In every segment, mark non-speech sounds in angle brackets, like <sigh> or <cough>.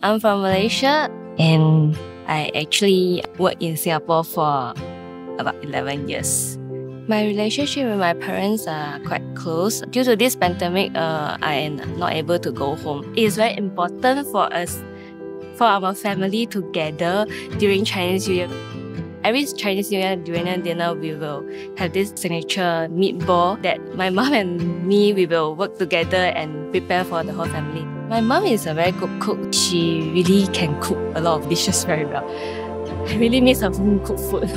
I'm from Malaysia and I actually worked in Singapore for about 11 years. My relationship with my parents are quite close. Due to this pandemic, uh, I am not able to go home. It is very important for us, for our family to gather during Chinese New Year. Every Chinese New Year during dinner, we will have this signature meatball that my <laughs> mom and me we will work together and prepare for the whole family. My mom is a very good cook. She really can cook a lot of dishes very well. I really miss her home cooked food.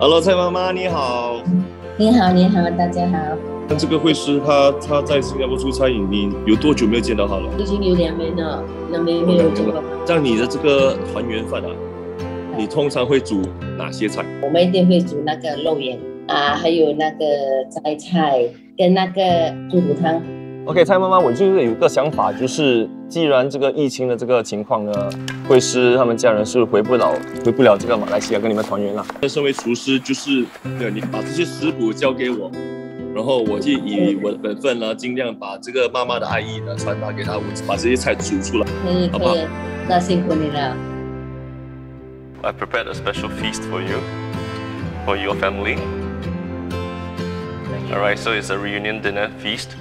Hello，蔡妈妈，你好。你好，你好，大家好。这个会师他他在新加坡出差，你有多久没有见到他了？已经有两年了，两年没有见过。像你的这个团圆饭啊，你通常会煮哪些菜？我们一定会煮那个肉圆啊，还有那个斋菜跟那个猪骨汤。OK，蔡妈妈，我就是有一个想法，就是既然这个疫情的这个情况呢，会师他们家人是回不了，回不了这个马来西亚跟你们团圆了。那身为厨师，就是对你把这些食谱交给我，然后我就以我的本分呢，尽量把这个妈妈的爱意呢传达给她，我把这些菜煮出来，好不好？那辛苦你了。I prepared a special feast for you, for your family. Alright, so it's a reunion dinner feast.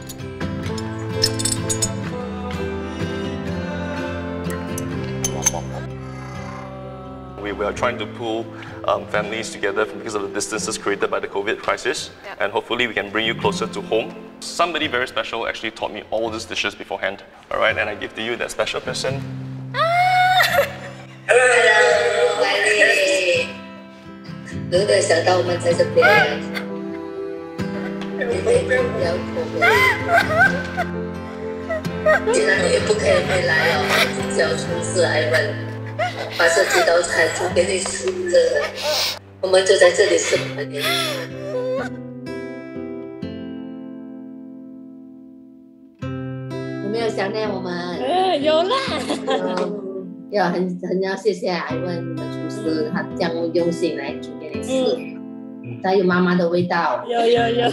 We, we are trying to pull um, families together because of the distances created by the COVID crisis, yeah. and hopefully we can bring you closer to home. Somebody very special actually taught me all these dishes beforehand, all right, and I give to you that special person. Hello, 边，你们不要哭。既然你也不可以回来哦，叫厨师来问。把这几道菜煮给你吃，我们就在这里吃饭。有没有想念我们？嗯。有啦。要很很要谢谢艾文你的厨师，他这样用心来煮给你吃，他有妈妈的味道。有有有。